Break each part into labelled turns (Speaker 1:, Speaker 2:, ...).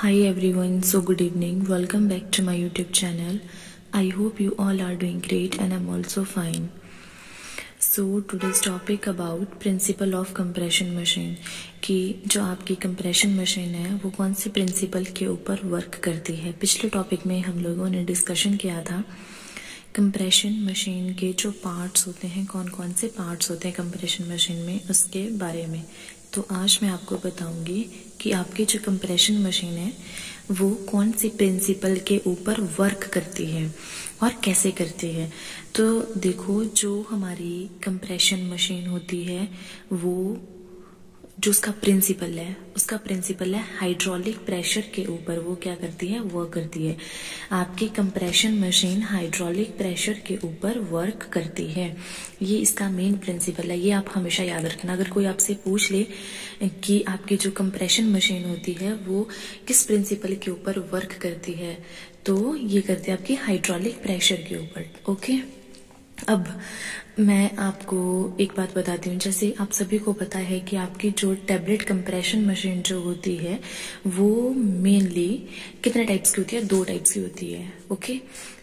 Speaker 1: Hi everyone, so good evening. Welcome back to my YouTube channel. I hope you all are doing great and I'm also fine. So today's topic about principle of compression machine कि जो आपकी compression machine है वो कौन से principal के ऊपर work करती है पिछले टॉपिक में हम लोगों ने डिस्कशन किया था कंप्रेशन मशीन के जो पार्ट्स होते हैं कौन कौन से पार्ट्स होते हैं कंप्रेशन मशीन में उसके बारे में तो आज मैं आपको बताऊँगी कि आपकी जो कंप्रेशन मशीन है, वो कौन सी प्रिंसिपल के ऊपर वर्क करती है और कैसे करती है। तो देखो, जो हमारी कंप्रेशन मशीन होती है, वो जो उसका प्रिंसिपल है, उसका प्रिंसिपल है हाइड्रोलिक प्रेशर के ऊपर वो क्या करती है? वर्क करती है। आपकी कंप्रेशन मशीन हाइड्रोलिक प्रेशर के ऊपर वर्क करती है। ये इसका मेन प्रिंसिपल है। ये आप हमेशा याद रखना। अगर कोई आपसे पूछ ले कि आपकी जो कंप्रेशन मशीन होती है, वो किस प्रिंसिपल के ऊपर वर्क करती है तो ये करती है आपकी हाइड्रोलिक प्रेशर के ऊपर। ओके अब मैं आपको एक बात बताती हूँ। जैसे आप सभी को पता है कि आपकी जो टैबलेट कंप्रेशन मशीन जो होती है, वो मेनली कितने टाइप्स की होती है? दो टाइप्स की होती है ओके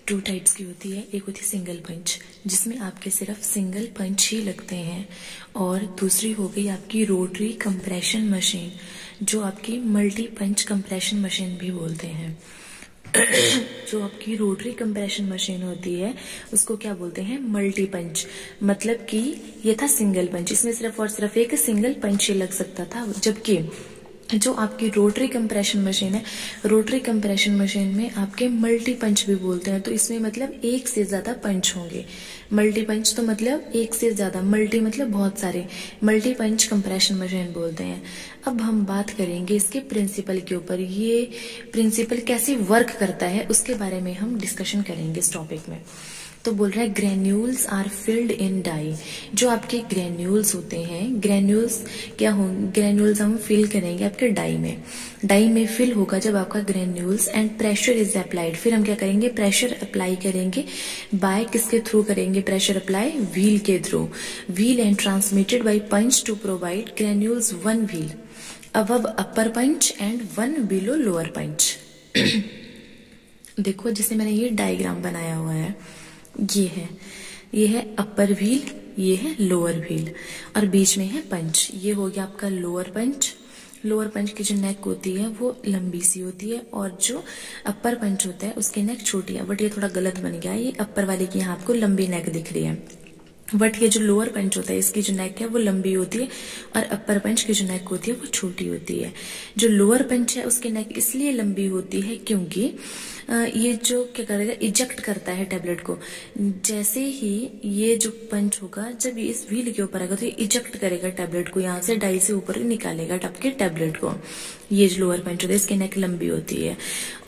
Speaker 1: टू टाइप्स की होती है। एक होती है सिंगल पंच जिसमें आपके सिर्फ़ सिंगल पंच ही लगते हैं। और दूसरी हो गई आपकी रोटरी कंप्रेशन मशीन जो आपकी मल्टी पंच कंप्रेशन मशीन भी बोलते हैं। जो आपकी रोटरी कंप्रेशन मशीन होती है, उसको क्या बोलते हैं? मल्टी पंच मतलब कि ये था सिंगल पंच इसमें सिर्फ़ और सिर्फ़ एक सिंगल पंच ही लग सकता था, जबकि जो आपकी रोटरी कंप्रेशन मशीन है रोटरी कंप्रेशन मशीन में आपके मल्टी पंच भी बोलते हैं तो इसमें मतलब एक से ज़्यादा पंच होंगे। मल्टी पंच तो मतलब एक से ज़्यादा मल्टी मतलब बहुत सारे मल्टी पंच कंप्रेशन मशीन बोलते हैं। अब हम बात करेंगे इसके प्रिंसिपल के ऊपर। ये प्रिंसिपल कैसे वर्क करता है, उसके बारे में हम डिस्कशन करेंगे इस टॉपिक में। तो बोल रहा है granules are filled in die जो आपके ग्रेन्यूल्स होते हैं ग्रेन्यूल्स क्या होंगे ग्रेन्यूल्स हम फिल करेंगे आपके डाई में। डाई में फिल होगा जब आपका granules and pressure is applied फिर हम क्या करेंगे प्रेशर अप्लाई करेंगे। बाय किसके थ्रू करेंगे प्रेशर अप्लाई व्हील के through wheel and transmitted by punch to provide granules one wheel अब upper punch and one below lower punch देखो, जैसे मैंने ये डायग्राम बनाया हुआ है ये है। ये है अपर व्हील ये है लोअर व्हील और बीच में है पंच। ये हो गया आपका लोअर पंच। लोअर पंच की जो नेक होती है, वो लंबी सी होती है और जो अपर पंच होता है, उसकी नेक छोटी है। बट ये थोड़ा गलत बन गया। है ये अपर वाले की यहाँ आपको लंबी नेक दिख रही है। बट ये जो लोअर पंच होता है, इसकी जो नेक है, वो लंबी होती है और अपर पंच की जो नेक होती है, वो छोटी होती है। जो लोअर पंच है, उसकी नेक इसलिए लंबी होती है क्योंकि ये जो, क्या करेगा इजेक्ट करता है टेबलेट को। जैसे ही ये जो पंच होगा, जब ये इस व्हील के ऊपर आएगा तो ये इजेक्ट करेगा टेबलेट को, यहाँ से डाई से ऊपर निकालेगा टप के टेबलेट को। ये जो लोअर पंच होता है, इसकी नेक लंबी होती है।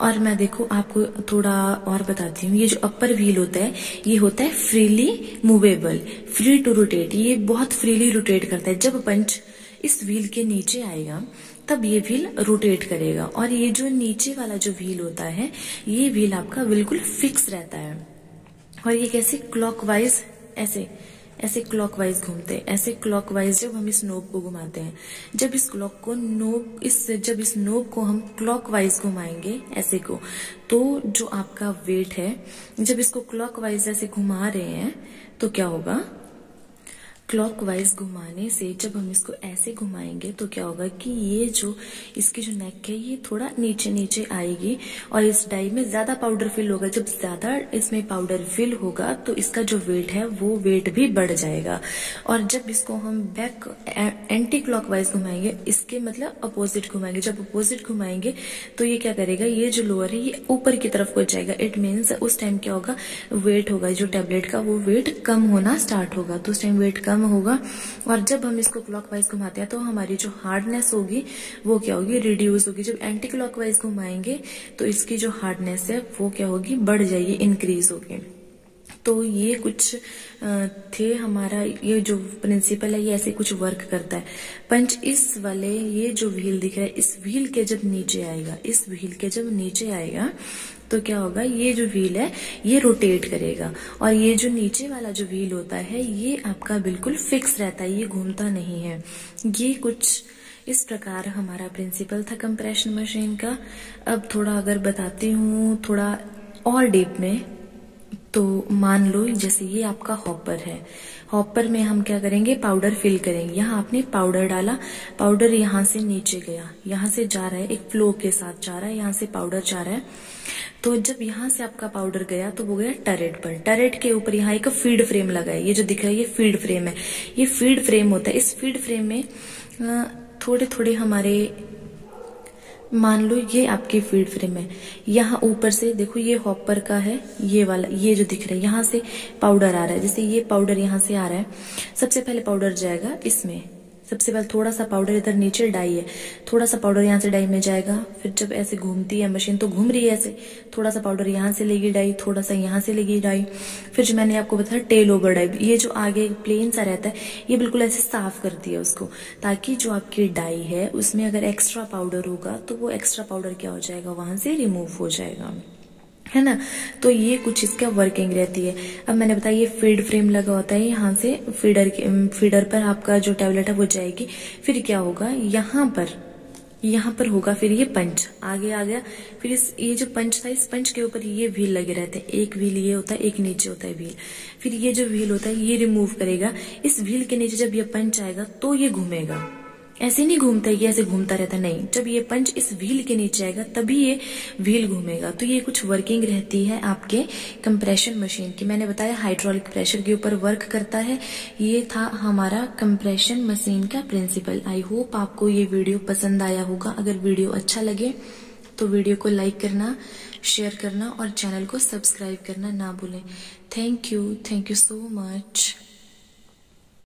Speaker 1: और मैं देखो, आपको थोड़ा और बताती हूँ। ये जो अपर व्हील होता है, ये होता है freely movable free to rotate ये बहुत फ्रीली रोटेट करता है। जब पंच इस व्हील के नीचे आएगा, तब ये व्हील रोटेट करेगा। और ये जो नीचे वाला जो व्हील होता है, ये व्हील आपका बिल्कुल फिक्स रहता है। और ये कैसे? क्लॉकवाइज ऐसे। ऐसे क्लॉकवाइज घूमते हैं, ऐसे क्लॉकवाइज जब हम इस नोब को घुमाते हैं, जब इस क्लॉक को नोब इस, जब इस नोब को हम क्लॉकवाइज घुमाएँगे, ऐसे को तो जो आपका वेट है, जब इसको क्लॉकवाइज ऐसे घुमा रहे हैं तो क्या होगा? क्लॉकवाइज घुमाने से जब हम इसको ऐसे घुमाएँगे तो क्या होगा कि ये जो इसकी जो नेक है, ये थोड़ा नीचे नीचे आएगी और इस डाई में ज़्यादा पाउडर फिल होगा। जब ज़्यादा इसमें पाउडर फिल होगा तो इसका जो वेट है, वो वेट भी बढ़ जाएगा। और जब इसको हम बैक एंटी क्लॉकवाइज घुमाएँगे, इसके मतलब अपोजिट घुमाएँगे। जब अपोजिट घुमाएँगे तो ये क्या करेगा, ये जो लोअर है, ये ऊपर की तरफ़ हो जाएगा। इट मीन्स उस टाइम क्या होगा वेट होगा। जो टेबलेट का वो वेट कम होना स्टार्ट होगा। तो उस टाइम वेट कम कम होगा। और जब हम इसको क्लॉकवाइज घुमाते हैं तो हमारी जो हार्डनेस होगी, वो क्या होगी? रिड्यूस होगी। जब एंटी क्लॉकवाइज घुमाएँगे तो इसकी जो हार्डनेस है, वो क्या होगी? बढ़ जाएगी इंक्रीज होगी। तो ये कुछ थे हमारा, ये जो प्रिंसिपल है, ये ऐसे कुछ वर्क करता है। पंच इस वाले, ये जो व्हील दिख रहा है, इस व्हील के जब नीचे आएगा, इस व्हील के जब नीचे आएगा तो क्या होगा, ये जो व्हील है, ये रोटेट करेगा। और ये जो नीचे वाला जो व्हील होता है, ये आपका बिल्कुल फिक्स रहता है, ये घूमता नहीं है। ये कुछ इस प्रकार हमारा प्रिंसिपल था कंप्रेशन मशीन का। अब थोड़ा अगर बताती हूँ, थोड़ा और डीप में तो मान लो, जैसे ये आपका हॉपर है। हॉपर में हम क्या करेंगे? पाउडर फिल करेंगे। यहाँ आपने पाउडर डाला। पाउडर यहाँ से नीचे गया। यहाँ से जा रहा है, एक फ्लो के साथ जा रहा है। यहाँ से पाउडर जा रहा है। तो जब यहाँ से आपका पाउडर गया तो वो गया टरेट पर। टरेट के ऊपर यहाँ एक फ़ीड फ्रेम लगा है। ये जो दिख रहा है, ये फ़ीड फ्रेम है। ये फ़ीड फ्रेम होता है। इस फ़ीड फ्रेम में थोड़े थोड़े हमारे मान लो ये आपके फ़ील्ड फ्रेम है। यहाँ ऊपर से देखो ये हॉपर का है, ये वाला, ये जो दिख रहा है, यहाँ से पाउडर आ रहा है। जैसे ये पाउडर यहाँ से आ रहा है, सबसे पहले पाउडर जाएगा इसमें। सबसे पहले थोड़ा सा पाउडर इधर नीचे डाई है। थोड़ा सा पाउडर यहाँ से डाई में जाएगा। फिर जब ऐसे घूमती है मशीन तो घूम रही है ऐसे। थोड़ा सा पाउडर यहाँ से लेगी डाई, थोड़ा सा यहाँ से लेगी डाई। फिर जो मैंने आपको बताया टेल ओवर डाई। ये जो आगे प्लेन सा रहता है, ये बिल्कुल ऐसे साफ़ करती है उसको, ताकि जो आपकी डाई है, उसमें अगर एक्स्ट्रा पाउडर होगा तो वो एक्स्ट्रा पाउडर क्या हो जाएगा? वहाँ से रिमूव हो जाएगा। है ना? तो ये कुछ इसका वर्किंग रहती है। अब मैंने बताया, ये फ़ीड फ्रेम लगा होता है, यहाँ से फीडर के फीडर पर आपका जो टैबलेट है वो जाएगी। फिर क्या होगा? यहाँ पर यहाँ पर होगा फिर ये पंच। आगे आ गया, फिर इस, ये जो पंच था, इस पंच के ऊपर ये व्हील लगे रहते हैं। एक व्हील ये होता है, एक नीचे होता है व्हील फिर ये जो व्हील होता है, ये रिमूव करेगा। इस व्हील के नीचे जब ये पंच आएगा तो ये घूमेगा। ऐसे नहीं घूमता, ये ऐसे घूमता रहता, नहीं। जब ये पंच इस व्हील के नीचे आएगा, तभी ये व्हील घूमेगा। तो ये कुछ वर्किंग रहती है आपके कंप्रेशन मशीन की। मैंने बताया हाइड्रोलिक प्रेशर के ऊपर वर्क करता है। ये था हमारा कंप्रेशन मशीन का प्रिंसिपल आई होप आपको ये वीडियो पसंद आया होगा। अगर वीडियो अच्छा लगे तो वीडियो को लाइक करना शेयर करना और चैनल को सब्सक्राइब करना ना भूलें। Thank you thank you so much